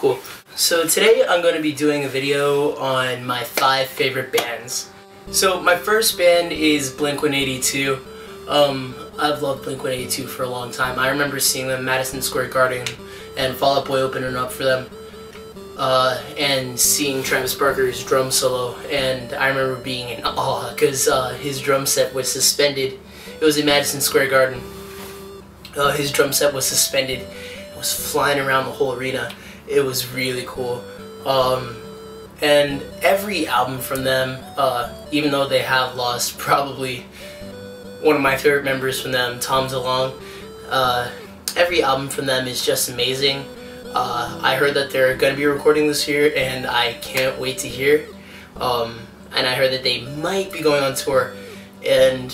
Cool. So today I'm going to be doing a video on my five favorite bands. So my first band is Blink-182. Um, I've loved Blink-182 for a long time. I remember seeing them Madison Square Garden and Fall Out Boy opening up for them. Uh, and seeing Travis Barker's drum solo, and I remember being in awe because uh, his drum set was suspended. It was in Madison Square Garden. Uh, his drum set was suspended. It was flying around the whole arena. It was really cool. Um, and every album from them, uh, even though they have lost probably one of my favorite members from them, Tom DeLonge, uh, every album from them is just amazing. Uh, I heard that they're going to be recording this year, and I can't wait to hear. Um, and I heard that they might be going on tour. And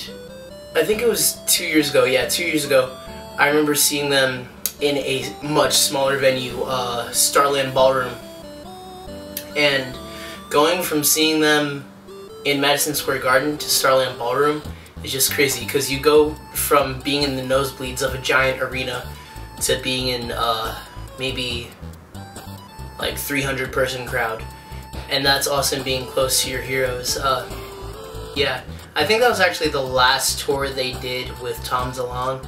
I think it was two years ago. Yeah, two years ago. I remember seeing them in a much smaller venue, uh, Starland Ballroom. And going from seeing them in Madison Square Garden to Starland Ballroom is just crazy because you go from being in the nosebleeds of a giant arena to being in uh, maybe like 300 person crowd and that's awesome being close to your heroes uh, yeah I think that was actually the last tour they did with Tom DeLonge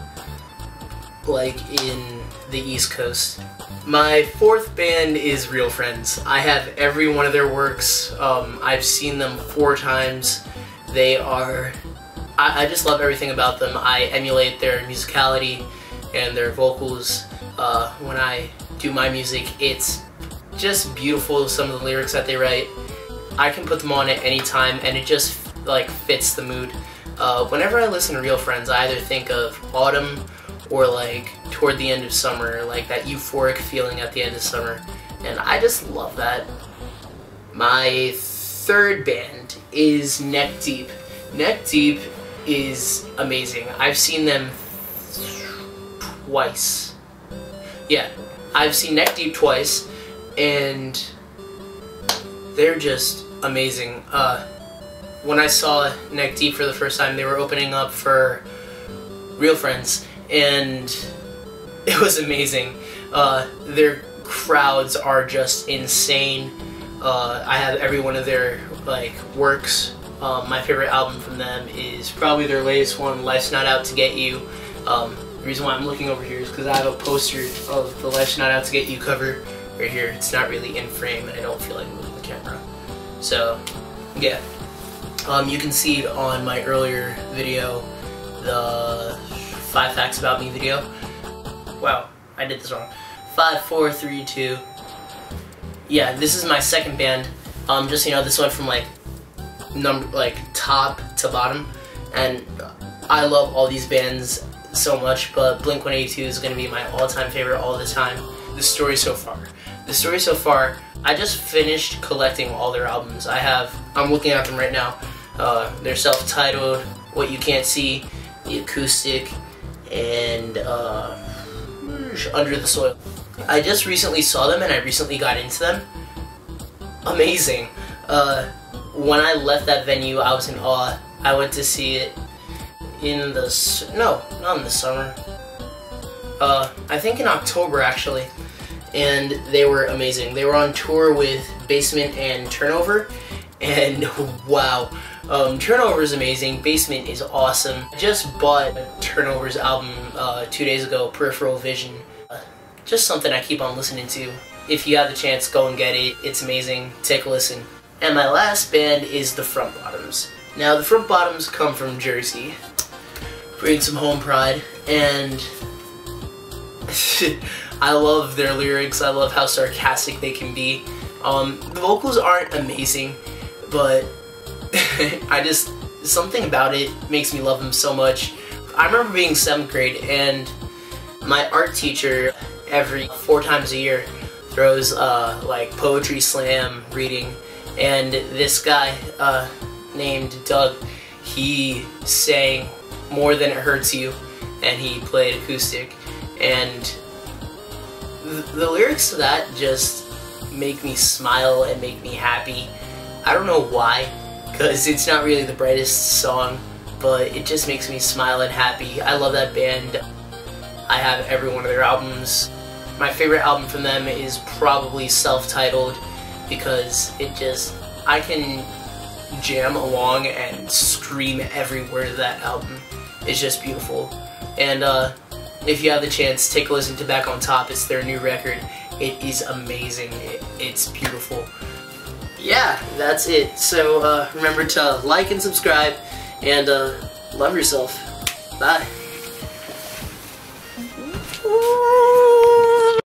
like in the east coast my fourth band is Real Friends I have every one of their works um, I've seen them four times they are I, I just love everything about them I emulate their musicality and their vocals uh, when I do my music. It's just beautiful, some of the lyrics that they write. I can put them on at any time and it just like fits the mood. Uh, whenever I listen to Real Friends, I either think of autumn or like toward the end of summer, like that euphoric feeling at the end of summer. And I just love that. My third band is Neck Deep. Neck Deep is amazing. I've seen them twice. Yeah, I've seen Neck Deep twice, and they're just amazing. Uh, when I saw Neck Deep for the first time, they were opening up for Real Friends, and it was amazing. Uh, their crowds are just insane. Uh, I have every one of their like works. Um, my favorite album from them is probably their latest one, Life's Not Out to Get You. Um, the reason why I'm looking over here is because I have a poster of the Life's Not Out to Get You cover right here. It's not really in frame and I don't feel like moving the camera. So, yeah. Um, you can see on my earlier video, the 5 Facts About Me video. Wow, I did this wrong. Five, four, three, two. Yeah, this is my second band. Um, just you know, this went from like number like top to bottom, and I love all these bands so much, but Blink-182 is going to be my all-time favorite all the time. The story so far. The story so far, I just finished collecting all their albums. I have, I'm looking at them right now. Uh, they're self-titled, What You Can't See, The Acoustic, and uh, Under the Soil. I just recently saw them and I recently got into them. Amazing. Uh, when I left that venue, I was in awe. I went to see it in the no, not in the summer. Uh, I think in October actually, and they were amazing. They were on tour with Basement and Turnover, and wow, um, Turnover is amazing. Basement is awesome. I just bought Turnover's album uh, two days ago, Peripheral Vision. Uh, just something I keep on listening to. If you have the chance, go and get it. It's amazing. Take a listen. And my last band is the Front Bottoms. Now, the Front Bottoms come from Jersey bring some home pride, and I love their lyrics. I love how sarcastic they can be. Um, the vocals aren't amazing, but I just something about it makes me love him so much. I remember being seventh grade, and my art teacher every four times a year throws uh, like poetry slam reading, and this guy uh, named Doug, he sang more Than It Hurts You, and he played acoustic. And th the lyrics to that just make me smile and make me happy. I don't know why, because it's not really the brightest song, but it just makes me smile and happy. I love that band. I have every one of their albums. my favorite album from them is probably self-titled because it just I can jam along and scream every word of that album. It's just beautiful. And uh, if you have the chance, take a listen to Back on Top. It's their new record. It is amazing. It, it's beautiful. Yeah, that's it. So uh, remember to like and subscribe and uh, love yourself. Bye.